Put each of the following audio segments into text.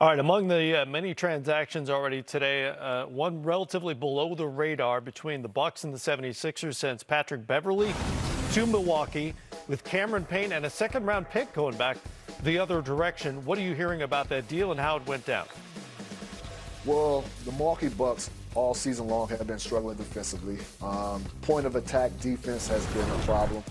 All right, among the uh, many transactions already today, uh, one relatively below the radar between the Bucks and the 76ers sends Patrick Beverley to Milwaukee with Cameron Payne and a second round pick going back the other direction. What are you hearing about that deal and how it went down? Well, the Milwaukee Bucks all season long have been struggling defensively. Um, point of attack defense has been a problem.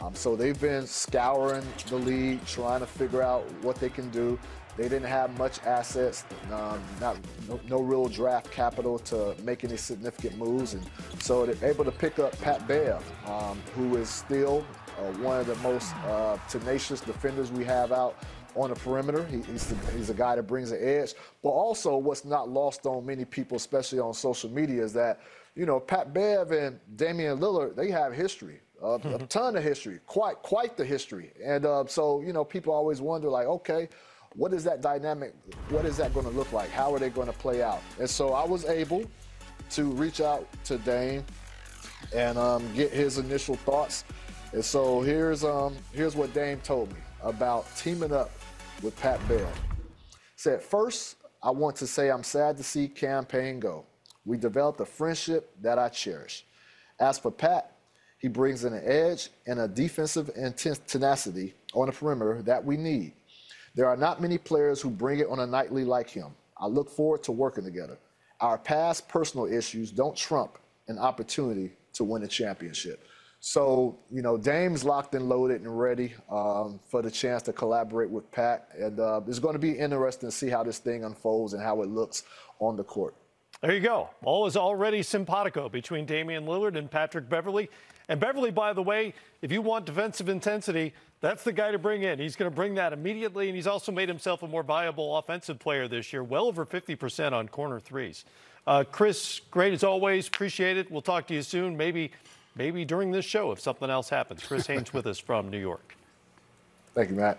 Um, so they've been scouring the league, trying to figure out what they can do. They didn't have much assets, um, not no, no, real draft capital to make any significant moves, and so they're able to pick up Pat Bev, um, who is still uh, one of the most uh, tenacious defenders we have out on the perimeter. He, he's, the, he's a guy that brings an edge. But also, what's not lost on many people, especially on social media, is that you know Pat Bev and Damian Lillard they have history. A mm-hmm. ton of history, quite quite the history, and uh, so you know people always wonder like, okay, what is that dynamic? What is that going to look like? How are they going to play out? And so I was able to reach out to Dame and um, get his initial thoughts. And so here's um, here's what Dame told me about teaming up with Pat Bev. Said first, I want to say I'm sad to see Cam Payne go. We developed a friendship that I cherish. As for Pat, he brings in an edge and a defensive tenacity on the perimeter that we need. There are not many players who bring it on a nightly like him. I look forward to working together. Our past personal issues don't trump an opportunity to win a championship. So, you know, Dame's locked and loaded and ready um, for the chance to collaborate with Pat. And uh, it's going to be interesting to see how this thing unfolds and how it looks on the court. There you go. All is already simpatico between Damian Lillard and Patrick Beverley. And Beverley, by the way, if you want defensive intensity, that's the guy to bring in. He's going to bring that immediately, and he's also made himself a more viable offensive player this year, well over 50% on corner threes. Uh, Chris, great as always. Appreciate it. We'll talk to you soon. Maybe, maybe during this show if something else happens. Chris Haynes with us from New York. Thank you, Matt.